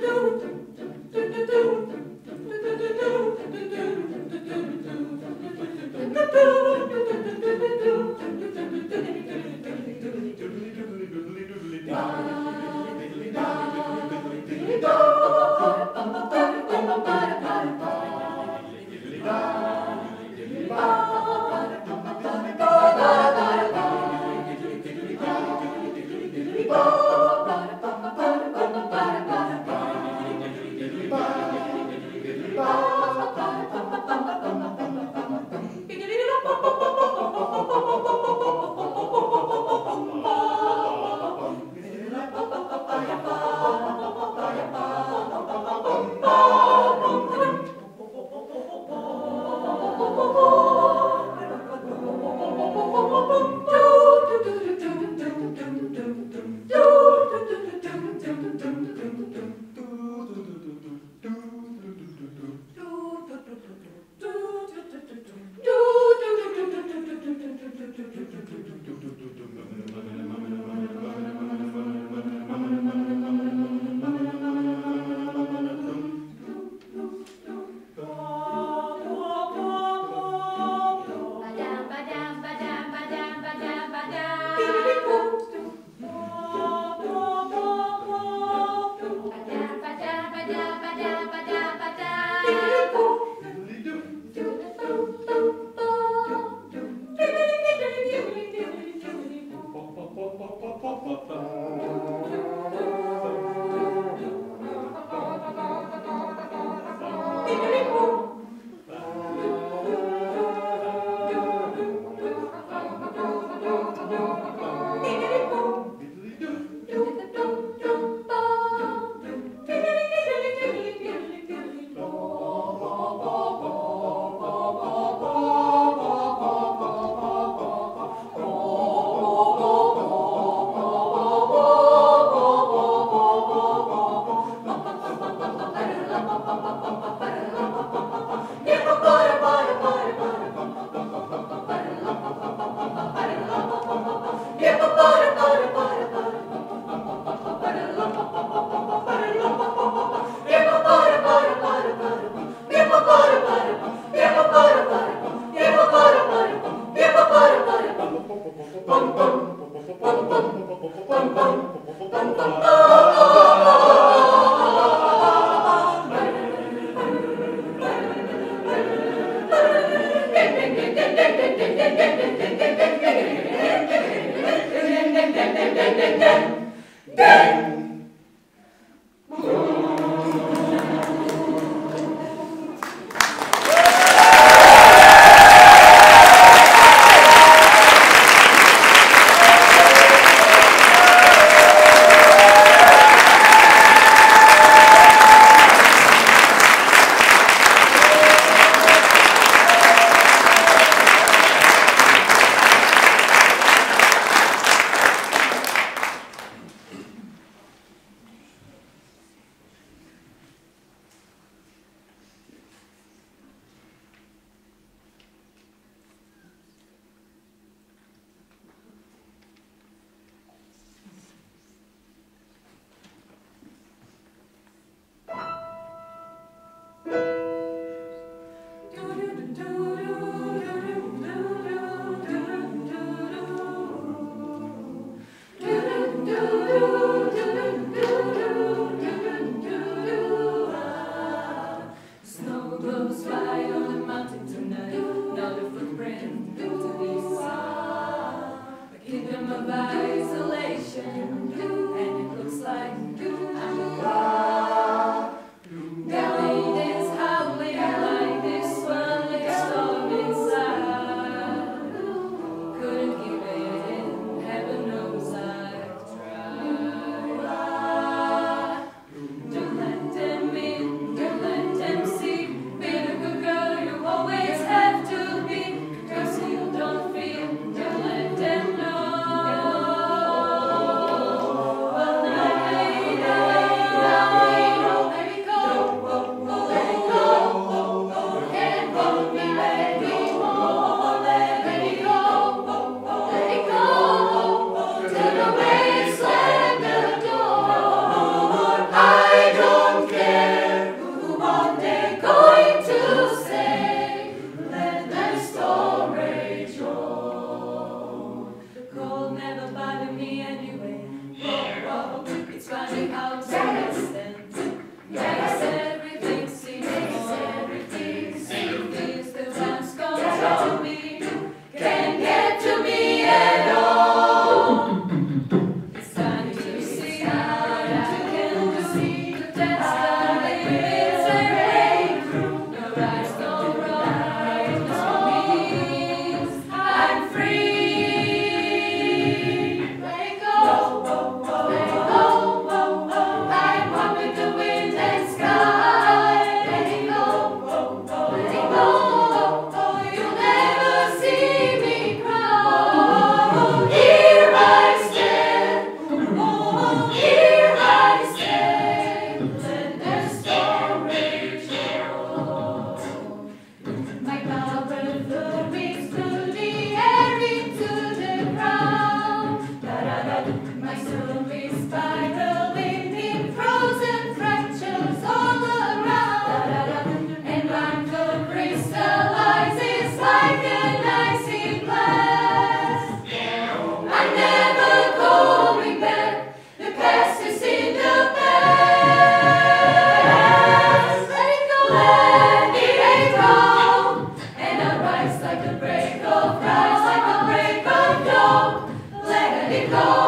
Badam, Snow ポンポンポン 너.